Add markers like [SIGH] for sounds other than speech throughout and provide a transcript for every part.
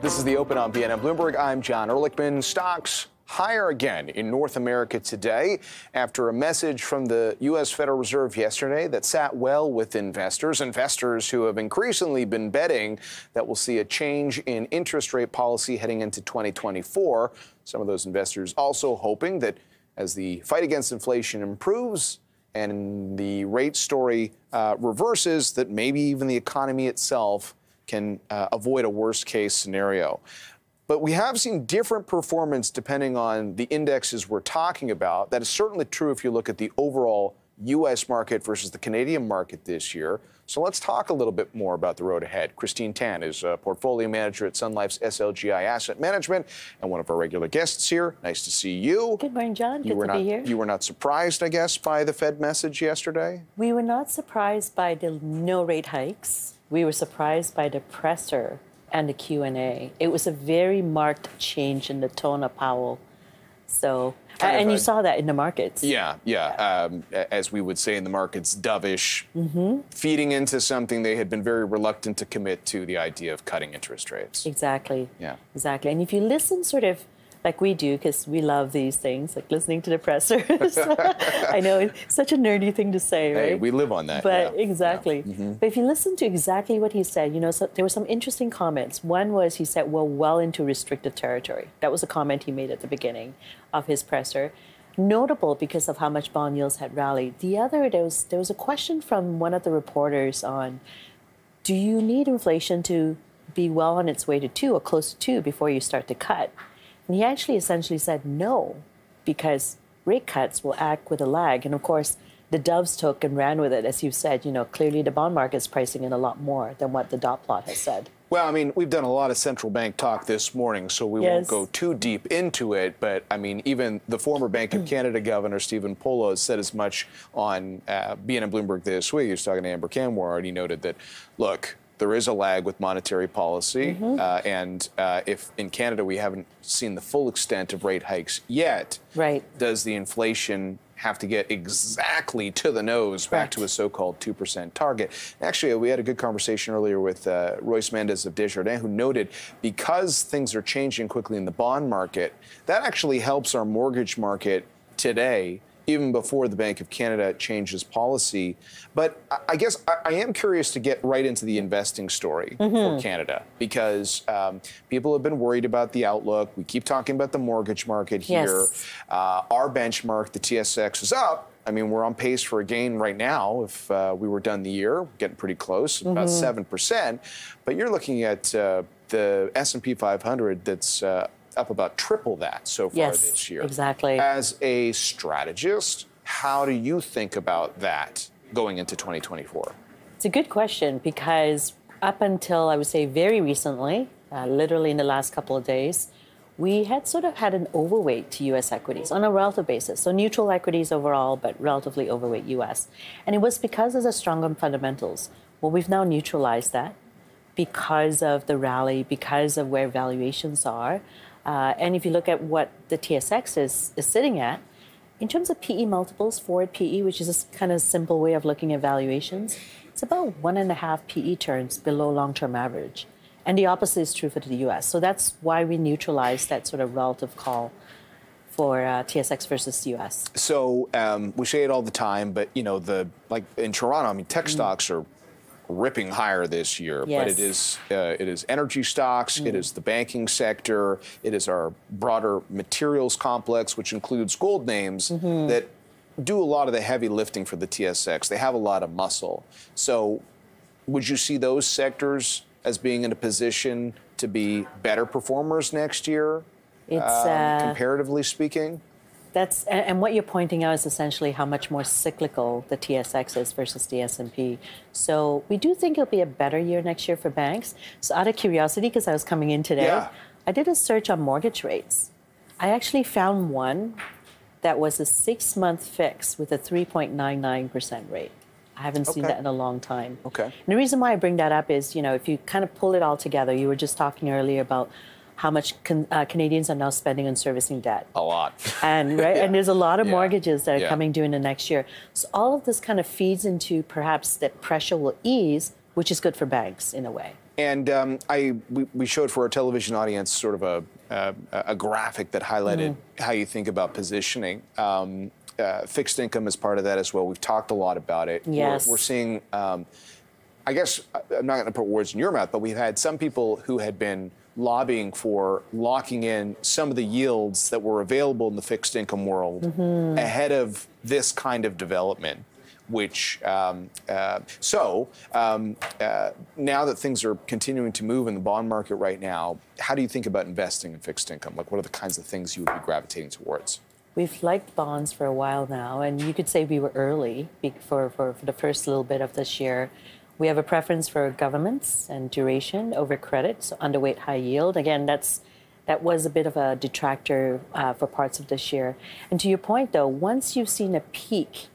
This is the Open on BNN Bloomberg. I'm Jon Erlichman. Stocks higher again in North America today after a message from the U.S. Federal Reserve yesterday that sat well with investors, investors who have increasingly been betting that we'll see a change in interest rate policy heading into 2024. Some of those investors also hoping that as the fight against inflation improves, and the rate story uh, reverses, that maybe even the economy itself can uh, avoid a worst case scenario. But we have seen different performance depending on the indexes we're talking about. That is certainly true if you look at the overall U.S. market versus the Canadian market this year. So let's talk a little bit more about the road ahead. Christine Tan is a portfolio manager at Sun Life's SLGI Asset Management and one of our regular guests here. Nice to see you. Good morning, Jon. You Good were to not, be here. You were not surprised, I guess, by the Fed message yesterday? We were not surprised by the no rate hikes. We were surprised by the presser and the Q&A. It was a very marked change in the tone of Powell. So, and you saw that in the markets. Yeah, yeah. Um, as we would say in the markets, dovish, Mm-hmm. feeding into something they had been very reluctant to commit to the idea of cutting interest rates. Exactly. Yeah. Exactly. And if you listen sort of like we do, because we love these things, like listening to the pressers. [LAUGHS] I know it's such a nerdy thing to say, right? We live on that. But yeah. exactly. Mm-hmm. But if you listen to exactly what he said, you know, so there were some interesting comments. One was he said, "Well, well into restricted territory." That was a comment he made at the beginning of his presser. Notable because of how much bond yields had rallied. The other, there was there was a question from one of the reporters on, do you need inflation to be well on its way to two or close to two before you start to cut? And he actually essentially said no, because rate cuts will act with a lag. And of course, the doves took and ran with it, as you said. You know, clearly the bond market is pricing in a lot more than what the dot plot has said. Well, I mean, we've done a lot of central bank talk this morning, so we won't go too deep into it. But I mean, even the former Bank of Canada Governor Stephen Poloz has said as much on uh, BNN Bloomberg this week. He was talking to Amber Kanwar, and he noted that, look, there is a lag with monetary policy, uh, and uh, if in Canada we haven't seen the full extent of rate hikes yet, Right. does the inflation have to get exactly to the nose back Correct. to a so-called 2% target? Actually, we had a good conversation earlier with uh, Royce Mendes of Desjardins, who noted because things are changing quickly in the bond market, that actually helps our mortgage market today. Even before the Bank of Canada changes policy. But I- guess I, am curious to get right into the investing story for Canada because um, people have been worried about the outlook. We keep talking about the mortgage market here. Yes. Uh, our benchmark, the TSX, is up. I mean, we're on pace for a gain right now. If uh, we were done the year, getting pretty close, about seven percent. But you're looking at uh, the S&P 500 that's uh, up about triple that so far Yes, this year. exactly. As a strategist, how do you think about that going into 2024? It's a good question because up until I would say very recently, uh, literally in the last couple of days, we had sort of had an overweight to U.S. equities on a relative basis. So neutral equities overall, but relatively overweight U.S. And it was because of the stronger fundamentals. Well, we've now neutralized that because of the rally, because of where valuations are. Uh, and if you look at what the TSX is, is sitting at, in terms of PE multiples, forward PE, which is a kind of simple way of looking at valuations, it's about one and a half PE turns below long term average. And the opposite is true for the US. So that's why we neutralize that sort of relative call for uh, TSX versus US. So um, we say it all the time, but you know, the like in Toronto, I mean, tech stocks are ripping higher this year. But it Mm. Yes. Mm. is uh, it is energy stocks, it is the banking sector, it is our broader materials complex, which includes gold names Mm-hmm. that do a lot of the heavy lifting for the TSX. They have a lot of muscle. So would you see those sectors as being in a position to be better performers next year, It's um, uh, comparatively speaking? That's and, what you're pointing out is essentially how much more cyclical the TSX is versus the S&P. So we do think it'll be a better year next year for banks. So out of curiosity, because I was coming in today, Yeah. I did a search on mortgage rates. I actually found one that was a six-month fix with a 3.99% rate. I haven't seen Okay. that in a long time. Okay. And the reason why I bring that up is, you know, if you kind of pull it all together, you were just talking earlier about how much can, uh, Canadians are now spending on servicing debt A lot. and right and there's a lot of [LAUGHS] Yeah. mortgages that are Yeah. coming due in the next year so all of this kind of feeds into perhaps that pressure will ease which is good for banks in a way And um, I we, we showed for our television audience sort of a a, a graphic that highlighted how you think about positioning. Um, uh, fixed income is part of that as well. We've talked a lot about it. We're- Yes. We're, seeing. Um, I guess I'm not going to put words in your mouth, but we've had some people who had been lobbying for locking in some of the yields that were available in the fixed income world ahead of this kind of development. Which um, uh, so um, uh, now that things are continuing to move in the bond market right now, how do you think about investing in fixed income? Like, what are the kinds of things you would be gravitating towards? We've liked bonds for a while now, and you could say we were early for, for, for the first little bit of this year. We have a preference for governments and duration over credit, so underweight high yield. Again, that's that was a bit of a detractor uh, for parts of this year. And to your point, though, once you've seen a peak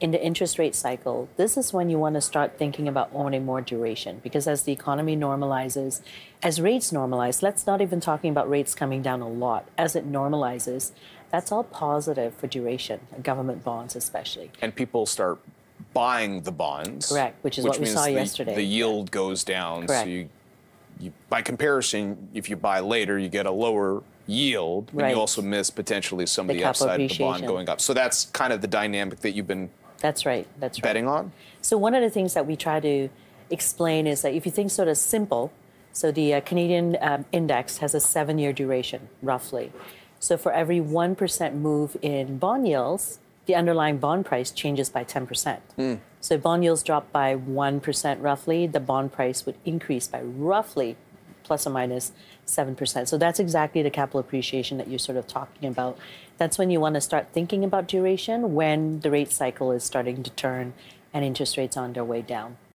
in the interest rate cycle, this is when you want to start thinking about owning more duration because as the economy normalizes, as rates normalize, let's not even talking about rates coming down a lot, as it normalizes, that's all positive for duration, government bonds especially. and people start buying the bonds. Correct, which is what we saw the, yesterday. The yield goes down. Correct. So you, you, by comparison, if you buy later, you get a lower yield, Right. you also miss potentially some The of the upside of the bond going up. So that's kind of the dynamic that you've been That's right, that's right. betting on. So one of the things that we try to explain is that if you think sort of simple, so the uh, Canadian um, index has a seven-year duration, roughly. So for every one percent move in bond yields, the underlying bond price changes by ten percent. Hmm. So if bond yields drop by one percent roughly, the bond price would increase by roughly plus or minus 7%. So that's exactly the capital appreciation that you're sort of talking about. That's when you want to start thinking about duration when the rate cycle is starting to turn and interest rates on their way down.